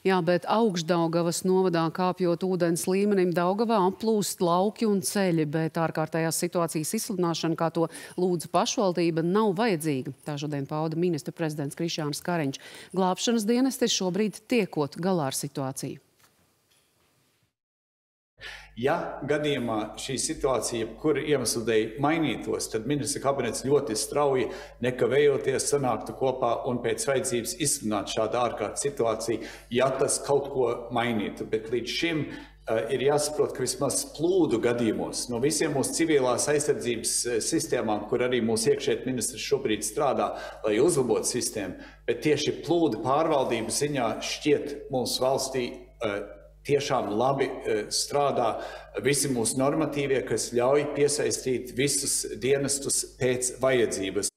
Jā, bet augšdaugavas novadā kāpjot ūdens līmenim Daugavā aplūst lauki un ceļi, bet ārkārtējās situācijas izsludināšana, kā to lūdzu pašvaldība, nav vajadzīga. Tā šodien pauda ministra prezidents Krišāns Kariņš. Glābšanas dienesti šobrīd tiekot galā ar situāciju. Ja gadījumā šī situācija, jebkura iemesla dēļ, mainītos, tad ministra kabinets ļoti strauji, nekavējoties, sanāktu kopā un pēc vajadzības izsludinātu šādu ārkārtas situāciju, ja tas kaut ko mainītu. Bet līdz šim uh, ir jāsaprot, ka vismaz plūdu gadījumos no visiem mūsu civilās aizsardzības uh, sistēmām, kur arī mūsu iekšēt ministrs šobrīd strādā, lai uzlabotu sistēmu, bet tieši plūdu pārvaldību ziņā šķiet mūsu valstī uh, tiešām labi e, strādā visi mūsu normatīvie, kas ļauj piesaistīt visus dienestus pēc vajadzības.